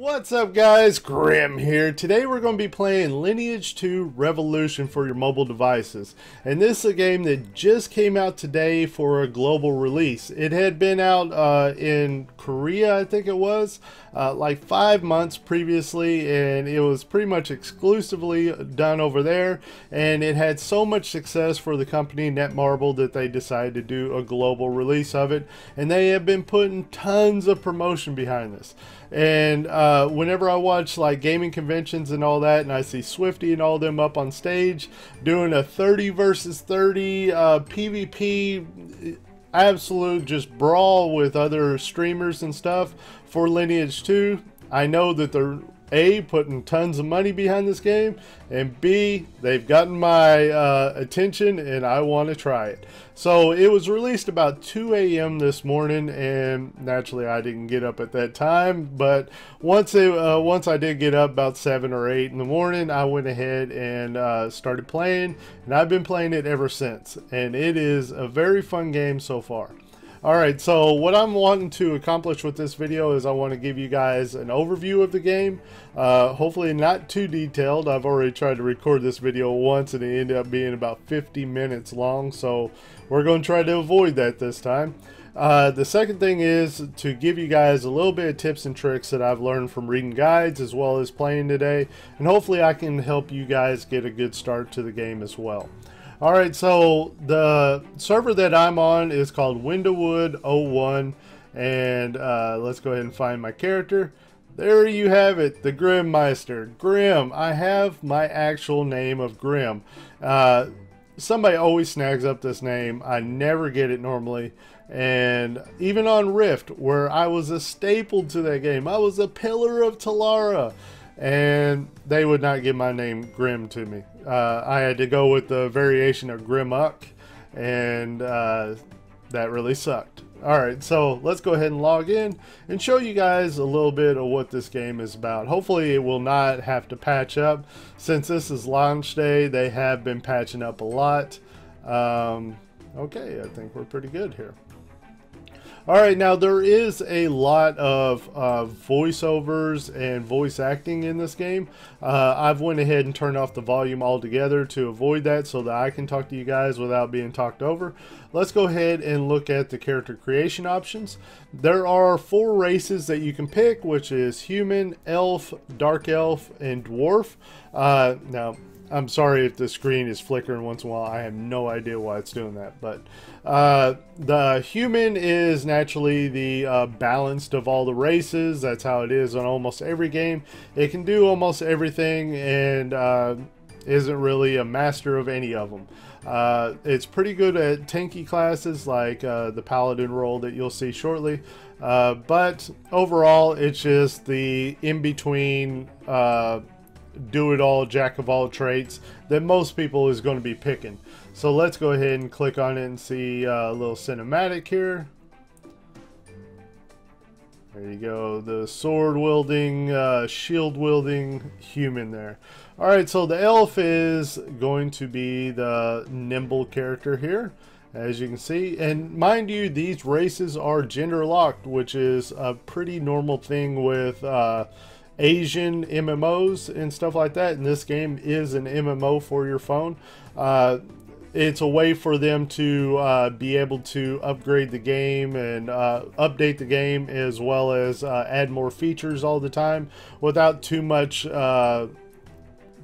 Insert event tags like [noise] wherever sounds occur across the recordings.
What's up guys, Grim here. Today we're going to be playing Lineage 2 Revolution for your mobile devices. And this is a game that just came out today for a global release. It had been out uh, in Korea, I think it was, uh, like five months previously and it was pretty much exclusively done over there. And it had so much success for the company Netmarble that they decided to do a global release of it. And they have been putting tons of promotion behind this. And uh, whenever I watch like gaming conventions and all that, and I see Swifty and all them up on stage doing a 30 versus 30 uh, PvP, absolute just brawl with other streamers and stuff for Lineage 2, I know that they're a, putting tons of money behind this game, and B, they've gotten my uh, attention and I want to try it. So it was released about 2 a.m. this morning, and naturally I didn't get up at that time. But once it, uh, once I did get up about 7 or 8 in the morning, I went ahead and uh, started playing, and I've been playing it ever since. And it is a very fun game so far. Alright, so what I'm wanting to accomplish with this video is I want to give you guys an overview of the game. Uh, hopefully not too detailed. I've already tried to record this video once and it ended up being about 50 minutes long, so we're going to try to avoid that this time. Uh, the second thing is to give you guys a little bit of tips and tricks that I've learned from reading guides as well as playing today, and hopefully I can help you guys get a good start to the game as well. All right, so the server that I'm on is called Windawood 01, and uh, let's go ahead and find my character. There you have it, the Grim Meister. Grim, I have my actual name of Grim. Uh, somebody always snags up this name. I never get it normally. And even on Rift, where I was a staple to that game, I was a pillar of Telara and they would not give my name Grim to me. Uh, I had to go with the variation of Grimuck, and uh, that really sucked. Alright, so let's go ahead and log in and show you guys a little bit of what this game is about. Hopefully it will not have to patch up. Since this is launch day, they have been patching up a lot. Um, okay, I think we're pretty good here. All right, now there is a lot of uh, voiceovers and voice acting in this game. Uh, I've went ahead and turned off the volume altogether to avoid that so that I can talk to you guys without being talked over. Let's go ahead and look at the character creation options. There are four races that you can pick, which is human, elf, dark elf, and dwarf. Uh, now, I'm sorry if the screen is flickering once in a while. I have no idea why it's doing that. But uh, the human is naturally the uh, balanced of all the races. That's how it is on almost every game. It can do almost everything and uh, isn't really a master of any of them. Uh, it's pretty good at tanky classes like uh, the paladin role that you'll see shortly. Uh, but overall, it's just the in-between do it all, jack of all trades that most people is going to be picking. So let's go ahead and click on it and see uh, a little cinematic here. There you go, the sword wielding, uh, shield wielding human there. Alright, so the elf is going to be the nimble character here, as you can see. And mind you, these races are gender locked, which is a pretty normal thing with uh, Asian MMOs and stuff like that. And this game is an MMO for your phone. Uh, it's a way for them to uh, be able to upgrade the game and uh, update the game as well as uh, add more features all the time without too much uh,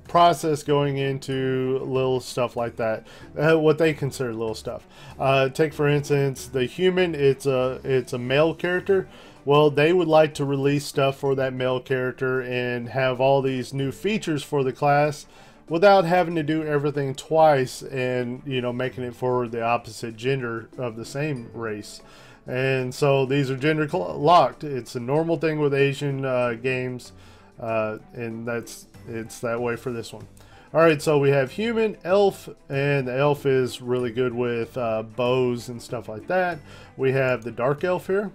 process going into little stuff like that uh, what they consider little stuff uh, take for instance the human it's a it's a male character well, they would like to release stuff for that male character and have all these new features for the class without having to do everything twice and, you know, making it for the opposite gender of the same race. And so these are gender locked. It's a normal thing with Asian uh, games, uh, and that's it's that way for this one. All right, so we have human, elf, and the elf is really good with uh, bows and stuff like that. We have the dark elf here.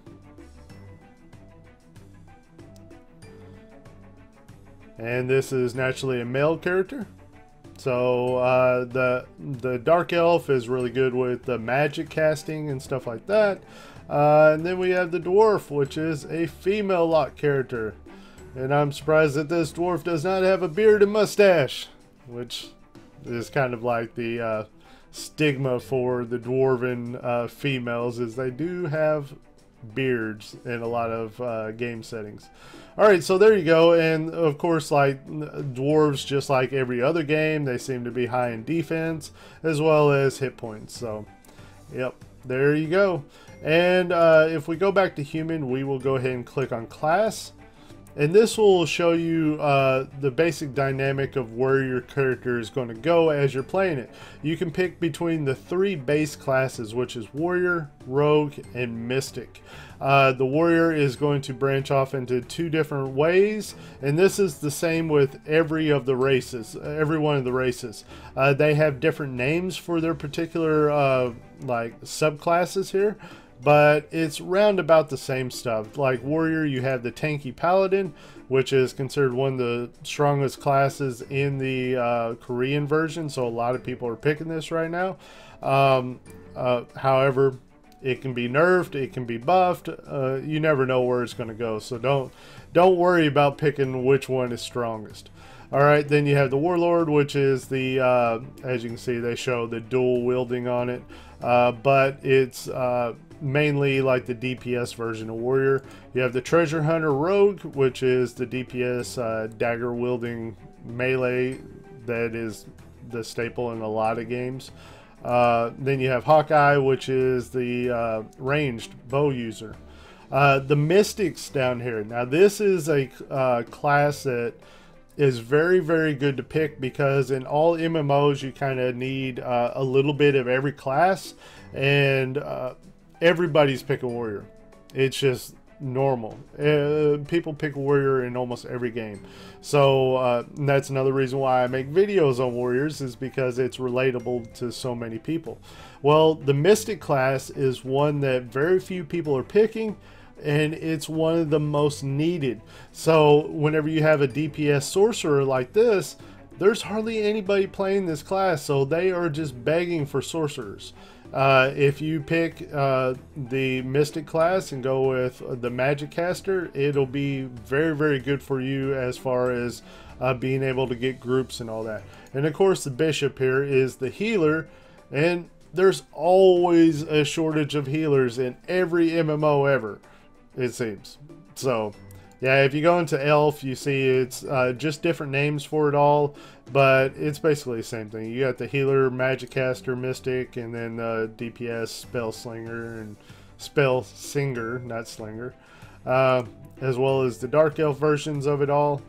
And this is naturally a male character. So uh, the the dark elf is really good with the magic casting and stuff like that. Uh, and then we have the dwarf, which is a female lock character. And I'm surprised that this dwarf does not have a beard and mustache, which is kind of like the uh, stigma for the dwarven uh, females is they do have beards in a lot of uh, game settings. All right, so there you go. And of course, like dwarves, just like every other game, they seem to be high in defense as well as hit points. So, yep, there you go. And uh, if we go back to human, we will go ahead and click on class. And this will show you uh, the basic dynamic of where your character is going to go as you're playing it. You can pick between the three base classes, which is Warrior, Rogue, and Mystic. Uh, the Warrior is going to branch off into two different ways, and this is the same with every of the races, every one of the races. Uh, they have different names for their particular uh, like subclasses here but it's round about the same stuff. Like Warrior, you have the tanky Paladin, which is considered one of the strongest classes in the uh, Korean version, so a lot of people are picking this right now. Um, uh, however, it can be nerfed, it can be buffed. Uh, you never know where it's going to go, so don't don't worry about picking which one is strongest. All right, then you have the Warlord, which is the, uh, as you can see, they show the dual wielding on it, uh, but it's uh, mainly like the DPS version of Warrior. You have the Treasure Hunter Rogue, which is the DPS uh, dagger wielding melee that is the staple in a lot of games. Uh, then you have Hawkeye, which is the uh, ranged bow user. Uh, the Mystics down here. Now, this is a uh, class that is very, very good to pick because in all MMOs, you kind of need uh, a little bit of every class. And everybody's picking warrior. It's just normal. Uh, people pick warrior in almost every game. So uh, that's another reason why I make videos on warriors is because it's relatable to so many people. Well, the mystic class is one that very few people are picking and it's one of the most needed. So whenever you have a DPS sorcerer like this, there's hardly anybody playing this class, so they are just begging for sorcerers. Uh, if you pick uh, the Mystic class and go with the Magic Caster, it'll be very, very good for you as far as uh, being able to get groups and all that. And of course, the Bishop here is the healer, and there's always a shortage of healers in every MMO ever, it seems. So, yeah, if you go into Elf, you see it's uh, just different names for it all, but it's basically the same thing. You got the healer, magic caster, mystic, and then the DPS, spell slinger, and spell singer, not slinger, uh, as well as the dark elf versions of it all.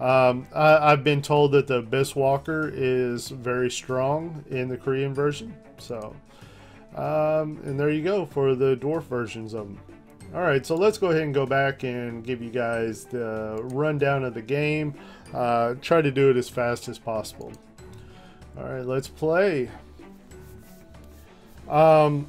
Um, I, have been told that the Abyss Walker is very strong in the Korean version, so um, and there you go for the dwarf versions of them. Alright, so let's go ahead and go back and give you guys the rundown of the game. Uh, try to do it as fast as possible. Alright, let's play. Um,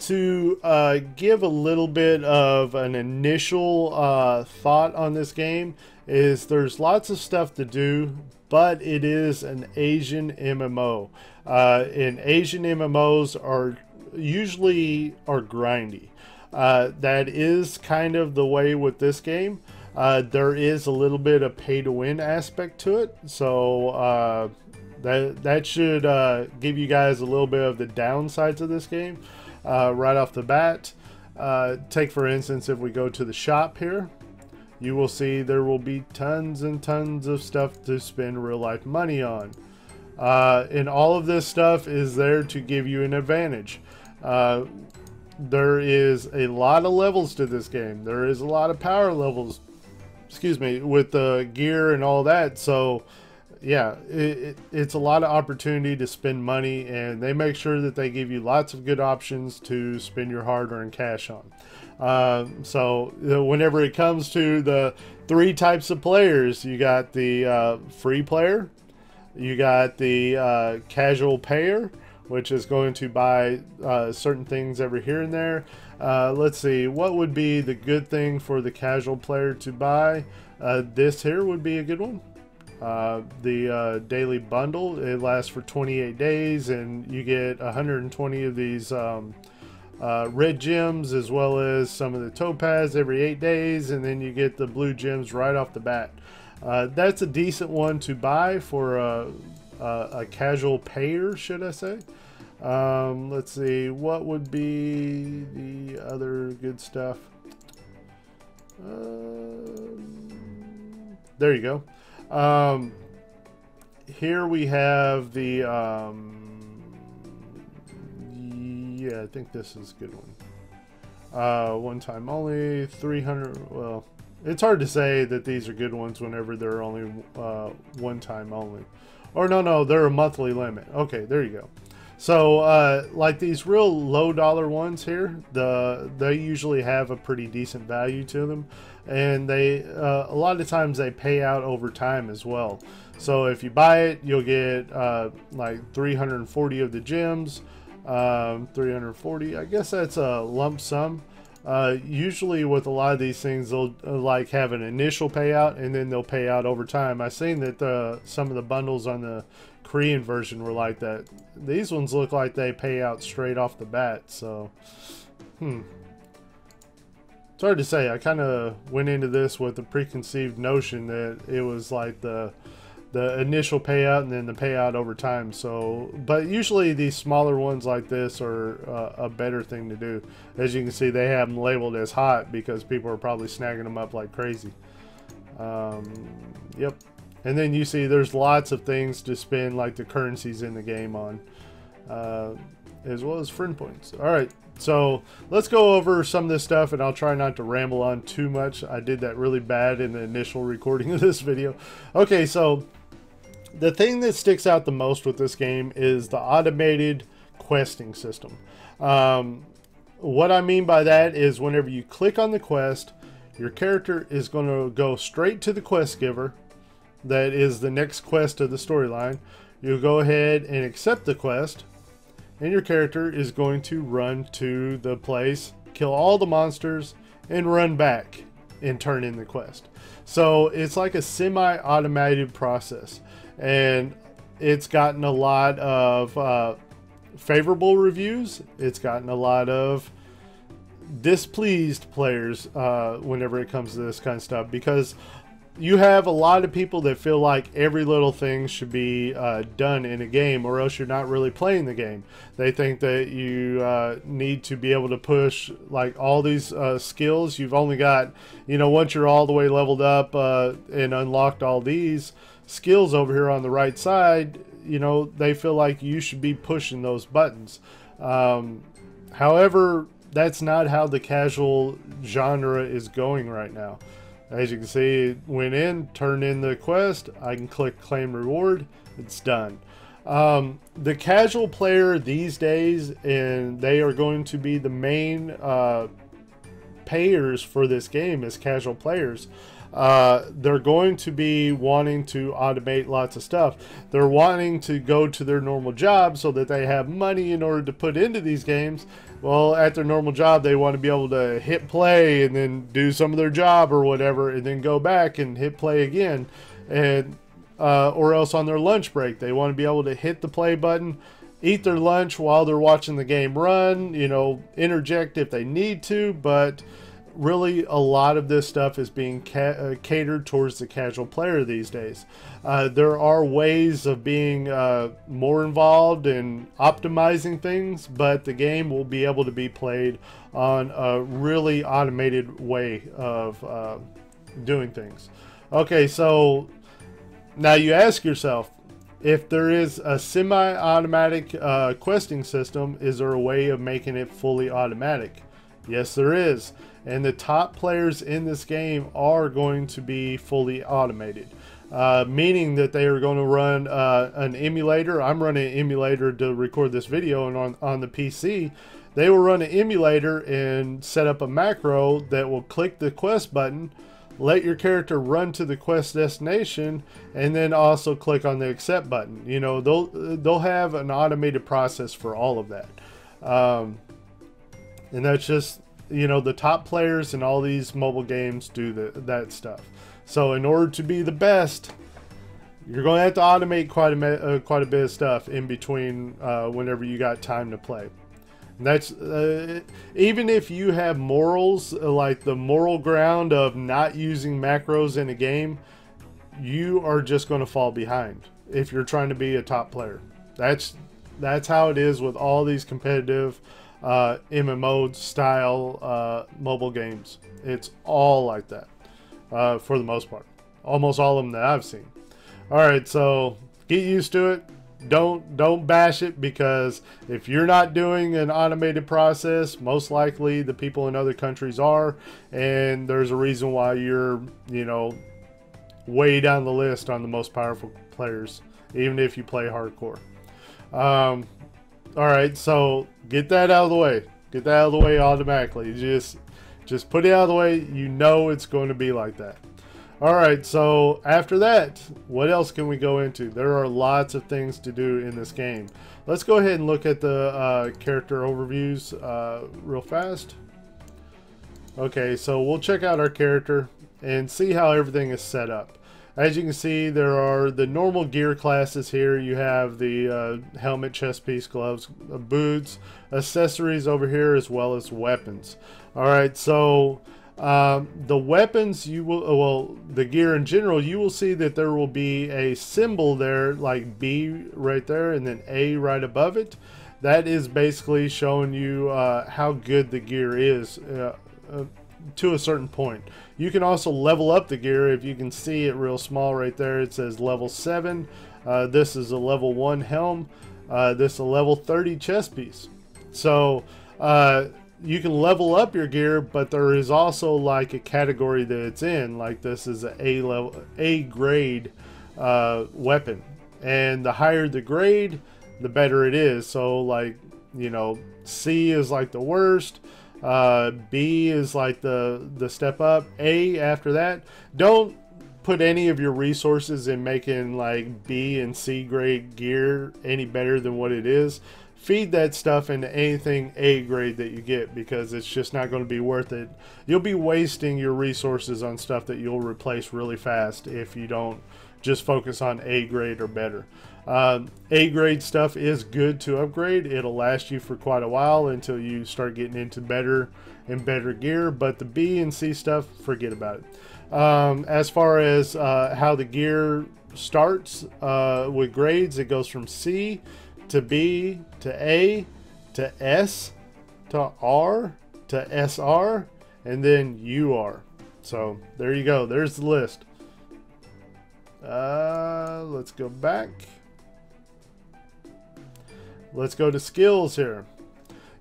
to uh, give a little bit of an initial uh, thought on this game is there's lots of stuff to do, but it is an Asian MMO. Uh, and Asian MMOs are usually are grindy. Uh, that is kind of the way with this game. Uh, there is a little bit of pay to win aspect to it, so uh, that that should uh, give you guys a little bit of the downsides of this game uh, right off the bat. Uh, take for instance, if we go to the shop here, you will see there will be tons and tons of stuff to spend real life money on. and all of this stuff is there to give you an advantage. Uh, there is a lot of levels to this game. There is a lot of power levels, excuse me, with the gear and all that. So, yeah, it, it, it's a lot of opportunity to spend money, and they make sure that they give you lots of good options to spend your hard-earned cash on. Uh, so, whenever it comes to the three types of players, you got the uh, free player, you got the uh, casual payer, which is going to buy uh, certain things every here and there. Uh, let's see, what would be the good thing for the casual player to buy? Uh, this here would be a good one. Uh, the uh, daily bundle, it lasts for 28 days and you get 120 of these um, uh, red gems as well as some of the topaz every eight days, and then you get the blue gems right off the bat. That's a decent one to buy for a, a, a casual payer, should I say. Um, let's see, what would be the other good stuff? Uh, there you go. Um, here we have the, um, yeah, I think this is a good one. Uh, one time only, 300, well, it's hard to say that these are good ones whenever they're only uh, one time only. Or no, no, they're a monthly limit. Okay, there you go. So, uh, like these real low dollar ones here, the they usually have a pretty decent value to them, and they uh, a lot of times they pay out over time as well. So if you buy it, you'll get uh, like 340 of the gems, um, 340. I guess that's a lump sum. Uh, usually with a lot of these things, they'll uh, like have an initial payout and then they'll pay out over time. I've seen that uh, some of the bundles on the Korean version were like that. These ones look like they pay out straight off the bat, so hmm. It's hard to say. I kind of went into this with a preconceived notion that it was like the the initial payout and then the payout over time. So, but usually these smaller ones like this are uh, a better thing to do. As you can see, they have them labeled as hot because people are probably snagging them up like crazy. Um, yep. And then you see there's lots of things to spend like the currencies in the game on, uh, as well as friend points. All right, so let's go over some of this stuff and I'll try not to ramble on too much. I did that really bad in the initial [laughs] recording of this video. Okay, so the thing that sticks out the most with this game is the automated questing system. Um, what I mean by that is whenever you click on the quest, your character is going to go straight to the quest giver that is the next quest of the storyline. You go ahead and accept the quest, and your character is going to run to the place, kill all the monsters, and run back and turn in the quest. So it's like a semi automated process, and it's gotten a lot of uh, favorable reviews, it's gotten a lot of displeased players uh, whenever it comes to this kind of stuff because you have a lot of people that feel like every little thing should be uh, done in a game or else you're not really playing the game. They think that you uh, need to be able to push like all these uh, skills. You've only got you know once you're all the way leveled up uh, and unlocked all these skills over here on the right side you know they feel like you should be pushing those buttons um, however that's not how the casual genre is going right now as you can see, it went in, turned in the quest. I can click claim reward. It's done. Um, the casual player these days, and they are going to be the main uh, payers for this game as casual players. Uh, they're going to be wanting to automate lots of stuff. They're wanting to go to their normal job so that they have money in order to put into these games. Well, at their normal job, they want to be able to hit play and then do some of their job or whatever, and then go back and hit play again. And uh, or else on their lunch break, they want to be able to hit the play button, eat their lunch while they're watching the game run. You know, interject if they need to, but really a lot of this stuff is being ca uh, catered towards the casual player these days. Uh, there are ways of being uh, more involved in optimizing things, but the game will be able to be played on a really automated way of uh, doing things. Okay, so now you ask yourself, if there is a semi-automatic uh, questing system, is there a way of making it fully automatic? Yes, there is and the top players in this game are going to be fully automated. Uh, meaning that they are going to run uh, an emulator. I'm running an emulator to record this video, and on, on the PC, they will run an emulator and set up a macro that will click the quest button, let your character run to the quest destination, and then also click on the accept button. You know, they'll they'll have an automated process for all of that, um, and that's just you know the top players in all these mobile games do the, that stuff. So in order to be the best, you're going to have to automate quite a uh, quite a bit of stuff in between uh, whenever you got time to play. That's uh, even if you have morals uh, like the moral ground of not using macros in a game, you are just going to fall behind if you're trying to be a top player. That's that's how it is with all these competitive uh, MMO style uh, mobile games. It's all like that uh, for the most part. Almost all of them that I've seen. All right, so get used to it don't don't bash it because if you're not doing an automated process most likely the people in other countries are and there's a reason why you're you know way down the list on the most powerful players even if you play hardcore um, all right so get that out of the way get that out of the way automatically just just put it out of the way you know it's going to be like that all right, so after that, what else can we go into? There are lots of things to do in this game. Let's go ahead and look at the uh, character overviews uh, real fast. Okay, so we'll check out our character and see how everything is set up. As you can see, there are the normal gear classes here. You have the uh, helmet, chest piece, gloves, uh, boots, accessories over here, as well as weapons. All right, so um, the weapons you will, uh, well, the gear in general, you will see that there will be a symbol there, like B right there, and then A right above it. That is basically showing you uh, how good the gear is uh, uh, to a certain point. You can also level up the gear. If you can see it real small right there, it says level 7. Uh, this is a level 1 helm. Uh, this is a level 30 chest piece. So, you can level up your gear, but there is also like a category that it's in. Like this is a A level, A grade uh, weapon, and the higher the grade, the better it is. So like you know, C is like the worst. Uh, B is like the the step up. A after that. Don't put any of your resources in making like B and C grade gear any better than what it is feed that stuff into anything A grade that you get because it's just not going to be worth it. You'll be wasting your resources on stuff that you'll replace really fast if you don't just focus on A grade or better. Um, a grade stuff is good to upgrade. It'll last you for quite a while until you start getting into better and better gear. But the B and C stuff, forget about it. Um, as far as uh, how the gear starts uh, with grades, it goes from C to B to A to S to R to SR and then UR. So there you go. There's the list. Uh, let's go back. Let's go to skills here.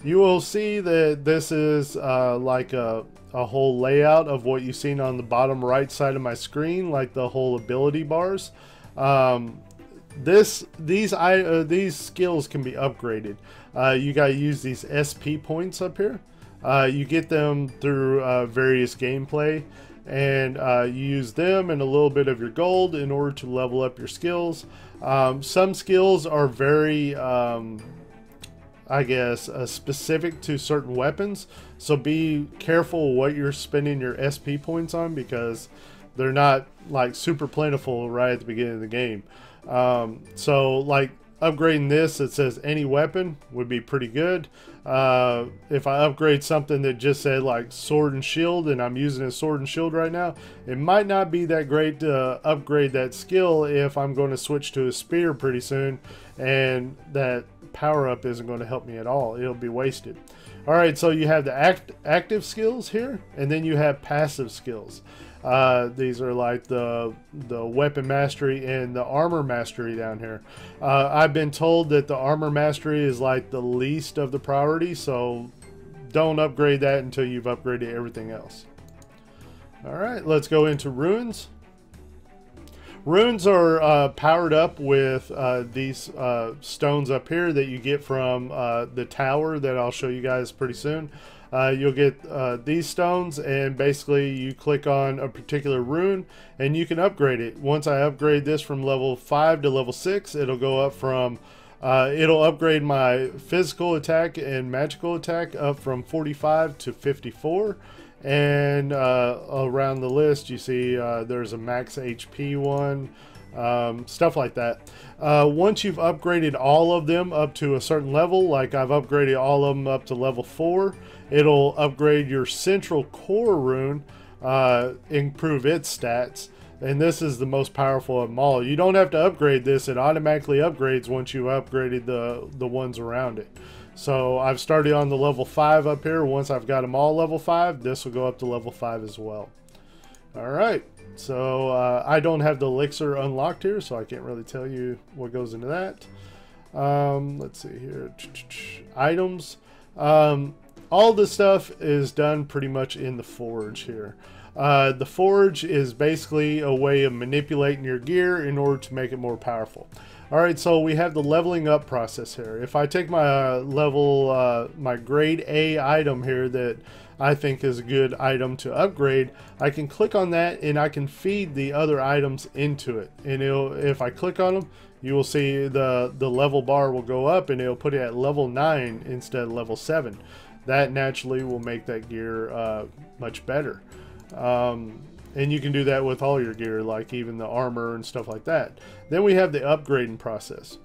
You will see that this is uh, like a, a whole layout of what you've seen on the bottom right side of my screen, like the whole ability bars. Um, this these I uh, these skills can be upgraded. Uh, you got to use these SP points up here. Uh, you get them through uh, various gameplay, and uh, you use them and a little bit of your gold in order to level up your skills. Um, some skills are very, um, I guess, uh, specific to certain weapons. So be careful what you're spending your SP points on because they're not like super plentiful right at the beginning of the game. Um, so like upgrading this that says any weapon would be pretty good. Uh, if I upgrade something that just said like sword and shield and I'm using a sword and shield right now, it might not be that great to upgrade that skill if I'm going to switch to a spear pretty soon and that power up isn't going to help me at all. It'll be wasted. Alright, so you have the act active skills here and then you have passive skills. Uh, these are like the the weapon mastery and the armor mastery down here. Uh, I've been told that the armor mastery is like the least of the priority, so don't upgrade that until you've upgraded everything else. All right, let's go into runes. Runes are uh, powered up with uh, these uh, stones up here that you get from uh, the tower that I'll show you guys pretty soon uh, you'll get uh, these stones and basically you click on a particular rune and you can upgrade it. Once I upgrade this from level 5 to level 6, it'll go up from, uh, it'll upgrade my physical attack and magical attack up from 45 to 54 And uh, around the list, you see uh, there's a max HP one, um, stuff like that. Uh, once you've upgraded all of them up to a certain level, like I've upgraded all of them up to level 4, it'll upgrade your central core rune, uh, improve its stats. And this is the most powerful of them all. You don't have to upgrade this. It automatically upgrades once you've upgraded the, the ones around it. So I've started on the level 5 up here. Once I've got them all level 5, this will go up to level 5 as well. Alright, so uh, I don't have the elixir unlocked here, so I can't really tell you what goes into that. Um, let's see here. Items. Um, all this stuff is done pretty much in the forge here. Uh, the forge is basically a way of manipulating your gear in order to make it more powerful. All right, so we have the leveling up process here. If I take my uh, level, uh, my grade A item here that I think is a good item to upgrade, I can click on that and I can feed the other items into it. And if I click on them, you will see the, the level bar will go up and it'll put it at level 9 instead of level 7. That naturally will make that gear uh, much better. Um, and you can do that with all your gear, like even the armor and stuff like that. Then we have the upgrading process.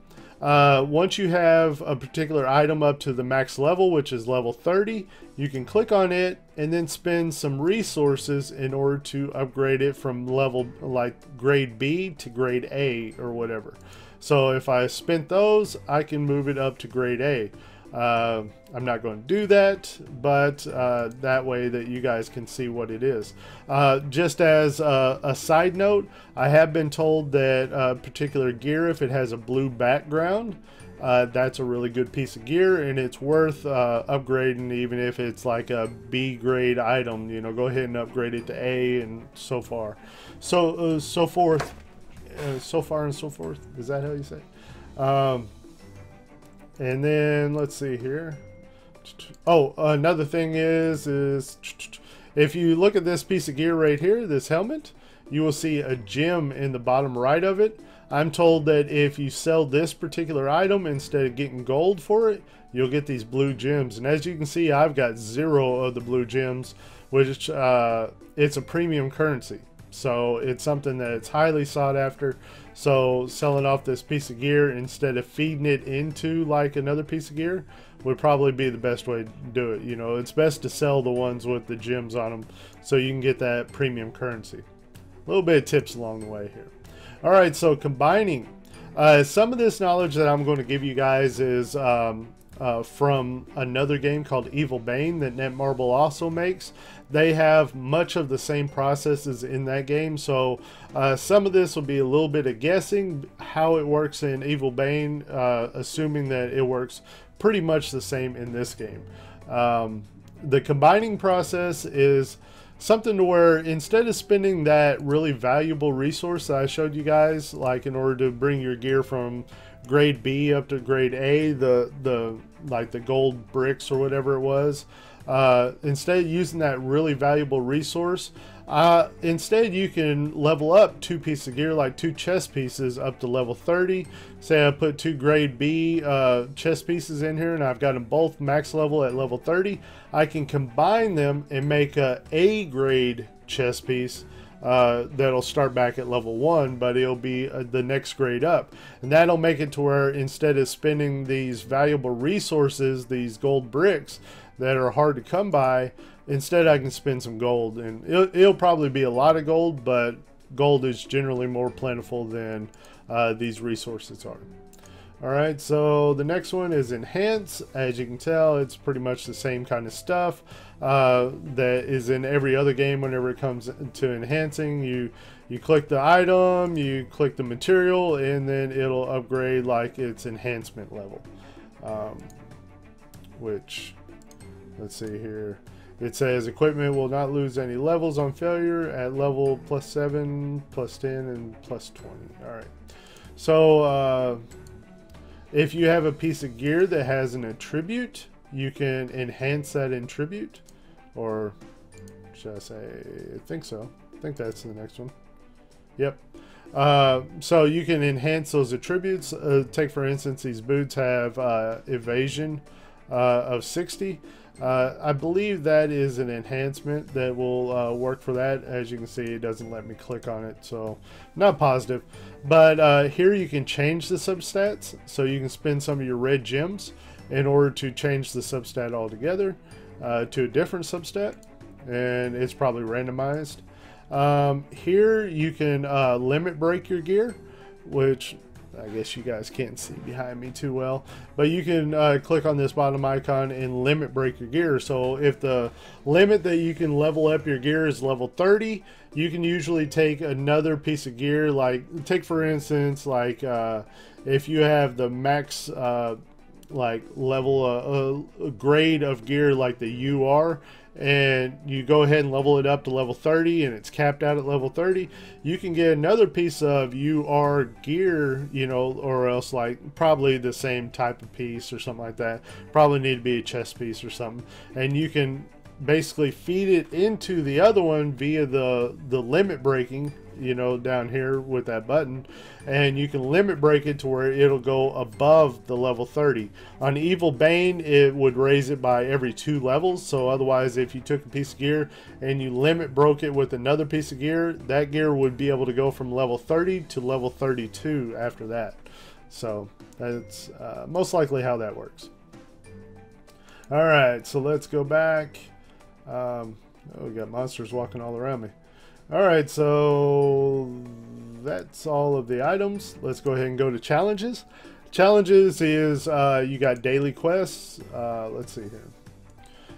Uh, once you have a particular item up to the max level, which is level 30, you can click on it and then spend some resources in order to upgrade it from level like grade B to grade A or whatever. So if I spent those, I can move it up to grade A. Uh, I'm not going to do that, but uh, that way that you guys can see what it is. Uh, just as a, a, side note, I have been told that a particular gear, if it has a blue background, uh, that's a really good piece of gear and it's worth uh, upgrading even if it's like a B grade item. You know, go ahead and upgrade it to A and so far. So, uh, so forth. so far and so forth. Is that how you say um, and then let's see here. Oh, another thing is, is if you look at this piece of gear right here, this helmet, you will see a gem in the bottom right of it. I'm told that if you sell this particular item instead of getting gold for it, you'll get these blue gems. And as you can see, I've got zero of the blue gems, which uh, it's a premium currency. So it's something that it's highly sought after. So selling off this piece of gear instead of feeding it into like another piece of gear would probably be the best way to do it. You know, it's best to sell the ones with the gems on them so you can get that premium currency. A little bit of tips along the way here. All right, so combining. Uh, some of this knowledge that I'm going to give you guys is um, uh, from another game called Evil Bane that Netmarble also makes. They have much of the same processes in that game, so uh, some of this will be a little bit of guessing how it works in Evil Bane, uh, assuming that it works pretty much the same in this game. Um, the combining process is something to where instead of spending that really valuable resource that I showed you guys, like in order to bring your gear from grade B up to grade A, the the like the gold bricks or whatever it was. Uh, instead of using that really valuable resource, uh, instead you can level up two pieces of gear, like two chest pieces up to level 30. Say I put two grade B uh, chest pieces in here and I've got them both max level at level 30. I can combine them and make a A grade chest piece uh, that'll start back at level one, but it'll be uh, the next grade up. And that'll make it to where instead of spending these valuable resources, these gold bricks that are hard to come by, instead I can spend some gold. And it'll, it'll probably be a lot of gold, but gold is generally more plentiful than uh, these resources are. Alright, so the next one is Enhance. As you can tell, it's pretty much the same kind of stuff uh, that is in every other game whenever it comes to enhancing. You you click the item, you click the material, and then it'll upgrade like its enhancement level. Um, which, let's see here. It says equipment will not lose any levels on failure at level plus 7, plus 10, and plus 20. Alright. So, uh, if you have a piece of gear that has an attribute, you can enhance that attribute. Or should I say, I think so. I think that's the next one. Yep. Uh, so you can enhance those attributes. Uh, take for instance, these boots have uh, evasion uh, of 60. Uh, I believe that is an enhancement that will uh, work for that. As you can see, it doesn't let me click on it, so not positive. But here you can change the substats, so you can spend some of your red gems in order to change the substat altogether uh, to a different substat, and it's probably randomized. Um, here you can uh, limit break your gear, which I guess you guys can't see behind me too well, but you can uh, click on this bottom icon and limit break your gear. So if the limit that you can level up your gear is level 30, you can usually take another piece of gear, like take for instance, like uh, if you have the max uh, like level uh, a grade of gear like the UR and you go ahead and level it up to level 30 and it's capped out at level 30 you can get another piece of UR gear you know or else like probably the same type of piece or something like that. Probably need to be a chest piece or something. And you can basically feed it into the other one via the the limit breaking you know, down here with that button. And you can limit break it to where it'll go above the level 30. On Evil Bane, it would raise it by every two levels. So otherwise, if you took a piece of gear and you limit broke it with another piece of gear, that gear would be able to go from level 30 to level 32 after that. So that's uh, most likely how that works. All right, so let's go back. Um, oh, we got monsters walking all around me. Alright, so that's all of the items. Let's go ahead and go to challenges. Challenges is uh, you got daily quests. Uh, let's see here.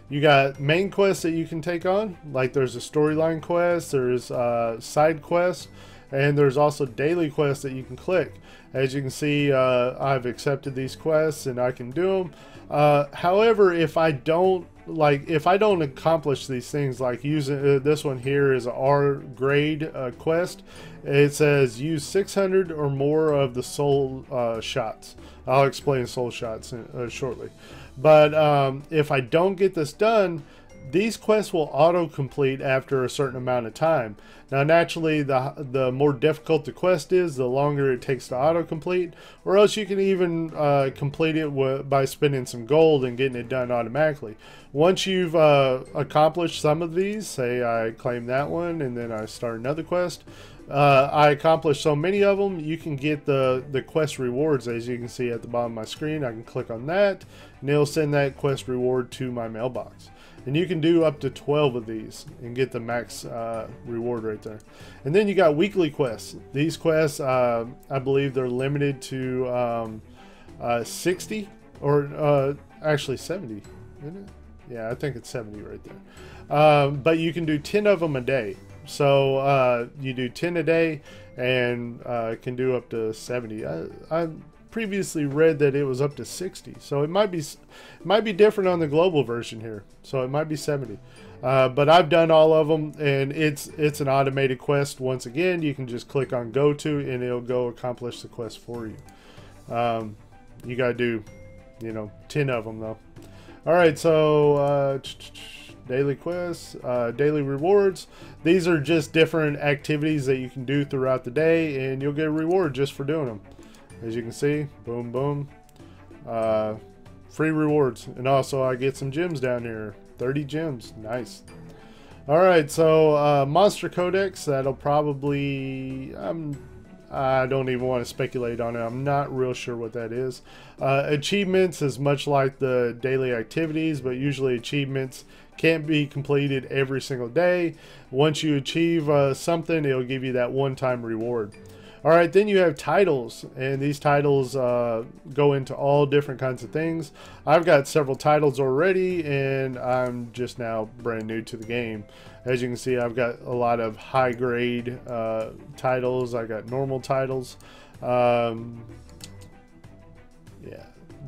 You got main quests that you can take on, like there's a storyline quest, there's uh, side quests, and there's also daily quests that you can click. As you can see, uh, I've accepted these quests and I can do them. Uh, however, if I don't like if I don't accomplish these things, like using uh, this one here is R grade uh, quest, it says use 600 or more of the soul uh, shots. I'll explain soul shots in, uh, shortly. But um, if I don't get this done, these quests will auto-complete after a certain amount of time. Now, naturally, the, the more difficult the quest is, the longer it takes to auto-complete, or else you can even uh, complete it by spending some gold and getting it done automatically. Once you've uh, accomplished some of these, say I claim that one and then I start another quest, uh, I accomplished so many of them, you can get the, the quest rewards as you can see at the bottom of my screen. I can click on that and it'll send that quest reward to my mailbox. And you can do up to 12 of these and get the max uh, reward right there. And then you got weekly quests. These quests, uh, I believe they're limited to um, uh, 60 or uh, actually 70, isn't it? Yeah, I think it's 70 right there. Um, but you can do 10 of them a day. So uh, you do 10 a day and uh, can do up to 70. I, I previously read that it was up to 60. So it might be might be different on the global version here. So it might be 70. Uh, but I've done all of them, and it's it's an automated quest. Once again, you can just click on go to, and it'll go accomplish the quest for you. Um, you gotta do, you know, 10 of them though. All right, so uh, daily quests, uh, daily rewards. These are just different activities that you can do throughout the day, and you'll get a reward just for doing them. As you can see, boom, boom. Uh, free rewards. And also I get some gems down here. 30 gems. Nice. Alright, so uh, Monster Codex, that'll probably... Um, I don't even want to speculate on it. I'm not real sure what that is. Uh, achievements is much like the daily activities, but usually achievements can't be completed every single day. Once you achieve uh, something, it'll give you that one-time reward. All right, then you have titles, and these titles uh, go into all different kinds of things. I've got several titles already, and I'm just now brand new to the game. As you can see, I've got a lot of high grade uh, titles. I got normal titles. Um, yeah,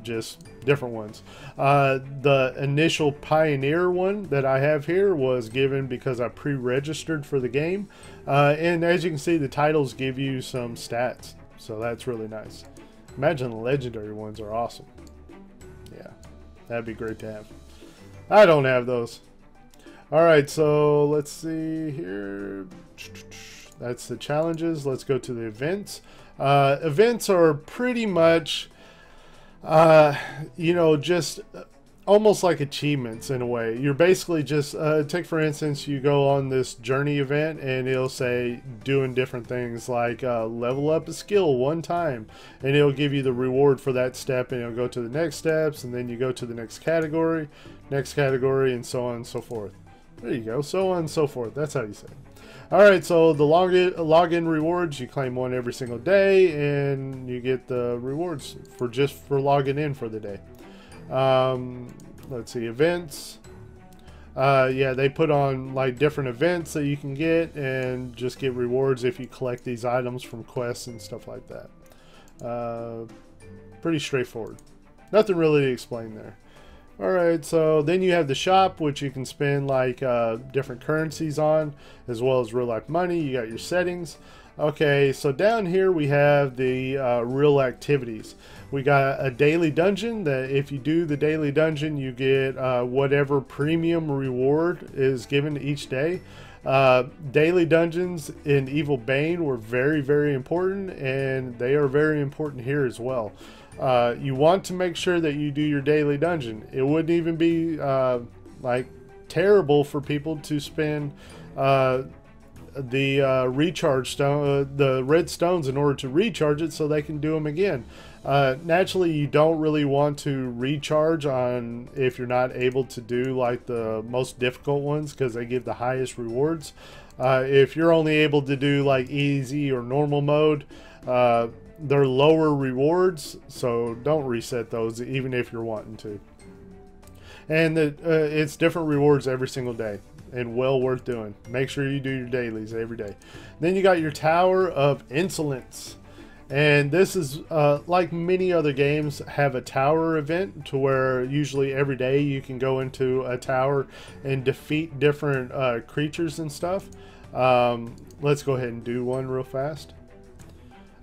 just different ones. Uh, the initial Pioneer one that I have here was given because I pre-registered for the game. Uh, and as you can see, the titles give you some stats. So that's really nice. Imagine the legendary ones are awesome. Yeah, that'd be great to have. I don't have those. Alright, so let's see here. That's the challenges. Let's go to the events. Uh, events are pretty much uh, you know, just almost like achievements in a way. You're basically just uh, take for instance, you go on this journey event and it'll say doing different things like uh, level up a skill one time, and it'll give you the reward for that step, and it'll go to the next steps, and then you go to the next category, next category, and so on and so forth. There you go, so on and so forth. That's how you say it. All right, so the login, rewards, you claim one every single day, and you get the rewards for just for logging in for the day. Um, let's see, events. Uh, yeah, they put on like different events that you can get and just get rewards if you collect these items from quests and stuff like that. Uh, pretty straightforward. Nothing really to explain there. Alright, so then you have the shop, which you can spend like uh, different currencies on, as well as real life money. You got your settings. Okay, so down here we have the uh, real activities. We got a daily dungeon that if you do the daily dungeon, you get uh, whatever premium reward is given each day. Uh, daily dungeons in Evilbane were very, very important, and they are very important here as well. Uh, you want to make sure that you do your daily dungeon. It wouldn't even be uh, like terrible for people to spend uh, the uh, recharge stone, uh, the red stones, in order to recharge it, so they can do them again. Naturally, you don't really want to recharge on if you're not able to do like the most difficult ones because they give the highest rewards. If you're only able to do like easy or normal mode, they're lower rewards, so don't reset those even if you're wanting to. And the, uh, it's different rewards every single day and well worth doing. Make sure you do your dailies every day. Then you got your Tower of Insolence. And this is uh, like many other games have a tower event to where usually every day you can go into a tower and defeat different uh, creatures and stuff. Um, let's go ahead and do one real fast.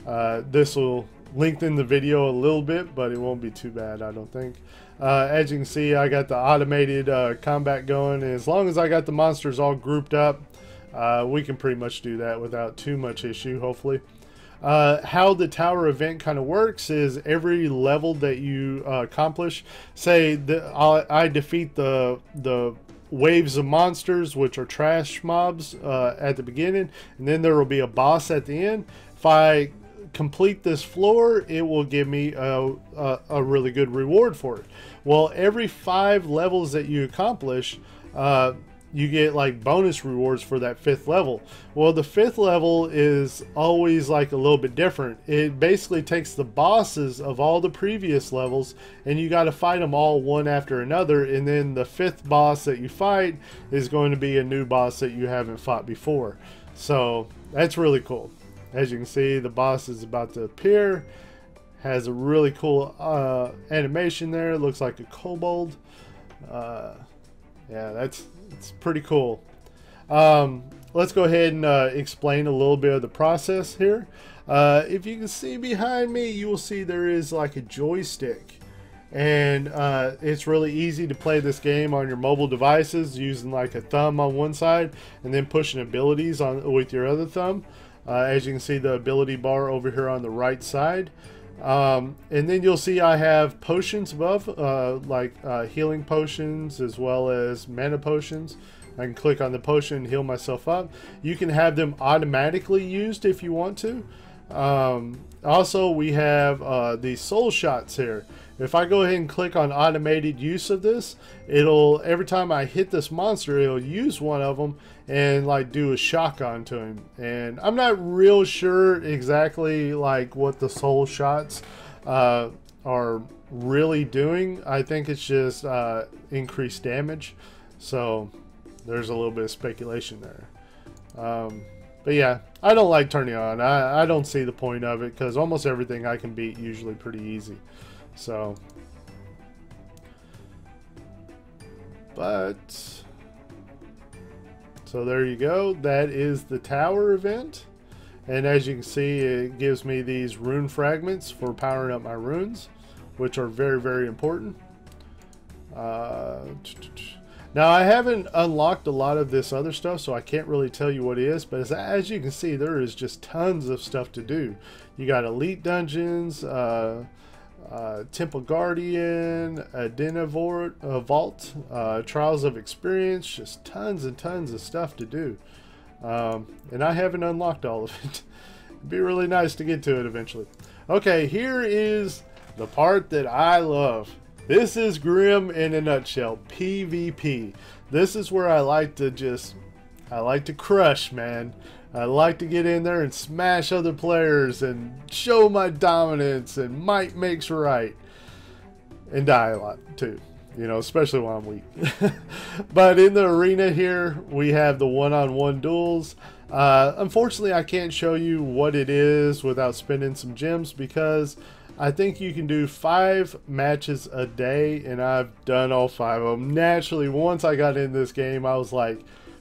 Uh, this will lengthen the video a little bit, but it won't be too bad, I don't think. Uh, as you can see, I got the automated uh, combat going. As long as I got the monsters all grouped up, uh, we can pretty much do that without too much issue, hopefully. Uh, how the tower event kind of works is every level that you accomplish, say that I, I defeat the the waves of monsters, which are trash mobs uh, at the beginning, and then there will be a boss at the end. If I complete this floor, it will give me a, a, a, really good reward for it. Well, every five levels that you accomplish, uh, you get like bonus rewards for that fifth level. Well, the fifth level is always like a little bit different. It basically takes the bosses of all the previous levels and you got to fight them all one after another. And then the fifth boss that you fight is going to be a new boss that you haven't fought before. So that's really cool. As you can see, the boss is about to appear. Has a really cool uh, animation there. It looks like a kobold. Uh, yeah, that's it's pretty cool. Um, let's go ahead and uh, explain a little bit of the process here. Uh, if you can see behind me, you will see there is like a joystick. And uh, it's really easy to play this game on your mobile devices using like a thumb on one side and then pushing abilities on with your other thumb. Uh, as you can see the ability bar over here on the right side. Um, and then you'll see I have potions above, uh, like uh, healing potions as well as mana potions. I can click on the potion and heal myself up. You can have them automatically used if you want to. Um, also, we have uh, the soul shots here. If I go ahead and click on automated use of this, it'll every time I hit this monster, it'll use one of them and like do a shotgun to him. And I'm not real sure exactly like what the soul shots uh, are really doing. I think it's just uh, increased damage. So there's a little bit of speculation there. Um, but yeah, I don't like turning on. I, I don't see the point of it because almost everything I can beat usually pretty easy. So, but, so there you go. That is the tower event. And as you can see, it gives me these rune fragments for powering up my runes, which are very, very important. Uh, now, I haven't unlocked a lot of this other stuff, so I can't really tell you what it is, but as, as you can see, there is just tons of stuff to do. You got elite dungeons, uh, uh, Temple Guardian, Adenavort, uh, Vault, uh, Trials of Experience, just tons and tons of stuff to do. Um, and I haven't unlocked all of it. [laughs] It'd be really nice to get to it eventually. Okay, here is the part that I love. This is Grim in a nutshell, PvP. This is where I like to just, I like to crush, man. I like to get in there and smash other players and show my dominance and might makes right. And die a lot too, you know, especially when I'm weak. [laughs] but in the arena here, we have the one-on-one -on -one duels. Uh, unfortunately, I can't show you what it is without spending some gems because I think you can do five matches a day, and I've done all five of them. Naturally, once I got in this game, I was like,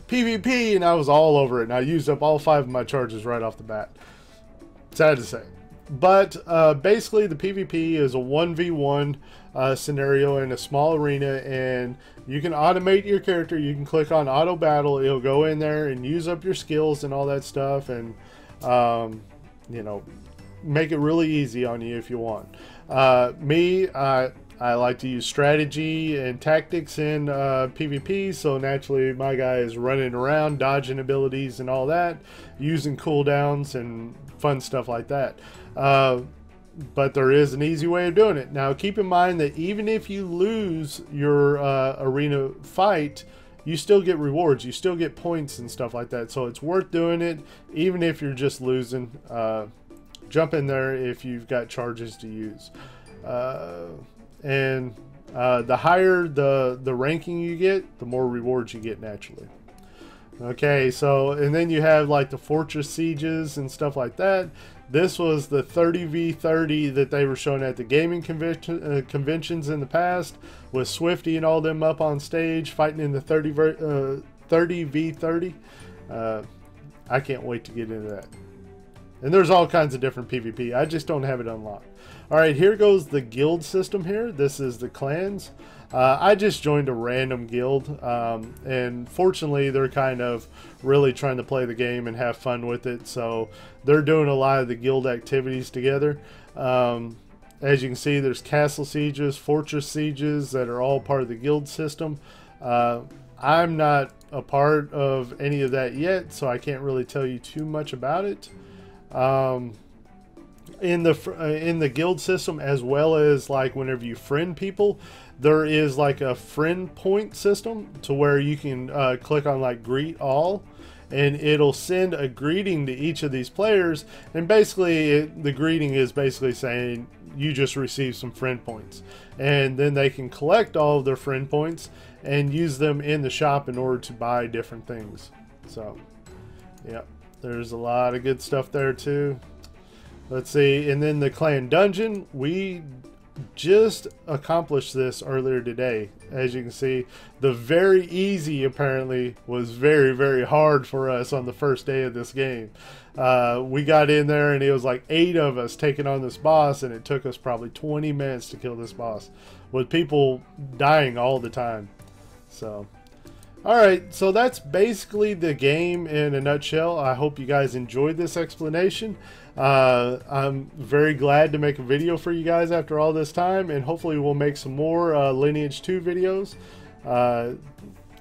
PvP, and I was all over it, and I used up all five of my charges right off the bat. Sad to say. But uh, basically, the PvP is a 1v1 uh, scenario in a small arena, and you can automate your character. You can click on auto battle, it'll go in there and use up your skills and all that stuff, and um, you know, make it really easy on you if you want. Uh, me, I, I like to use strategy and tactics in uh, PvP, so naturally my guy is running around, dodging abilities and all that, using cooldowns and fun stuff like that. Uh, but there is an easy way of doing it. Now keep in mind that even if you lose your uh, arena fight, you still get rewards. You still get points and stuff like that. So it's worth doing it, even if you're just losing. Uh, jump in there if you've got charges to use. And uh, the higher the, the ranking you get, the more rewards you get naturally. Okay, so, and then you have like the fortress sieges and stuff like that. This was the 30v30 that they were showing at the gaming convention, uh, conventions in the past with Swifty and all them up on stage fighting in the 30, 30v30. Uh, uh, I can't wait to get into that. And there's all kinds of different PvP. I just don't have it unlocked. All right, here goes the guild system here. This is the clans. Uh, I just joined a random guild, um, and fortunately, they're kind of really trying to play the game and have fun with it. So they're doing a lot of the guild activities together. Um, as you can see, there's castle sieges, fortress sieges that are all part of the guild system. Uh, I'm not a part of any of that yet, so I can't really tell you too much about it. Um, in the uh, in the guild system as well as like whenever you friend people there is like a friend point system to where you can uh, click on like greet all and it'll send a greeting to each of these players and basically it, the greeting is basically saying you just received some friend points and then they can collect all of their friend points and use them in the shop in order to buy different things so yeah there's a lot of good stuff there too. Let's see, and then the clan dungeon, we just accomplished this earlier today. As you can see, the very easy apparently was very, very hard for us on the first day of this game. Uh, we got in there and it was like eight of us taking on this boss and it took us probably 20 minutes to kill this boss with people dying all the time. So Alright, so that's basically the game in a nutshell. I hope you guys enjoyed this explanation. Uh, I'm very glad to make a video for you guys after all this time, and hopefully we'll make some more uh, Lineage 2 videos. Uh,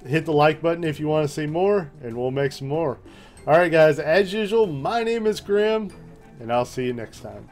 hit the like button if you want to see more, and we'll make some more. Alright guys, as usual, my name is Grim, and I'll see you next time.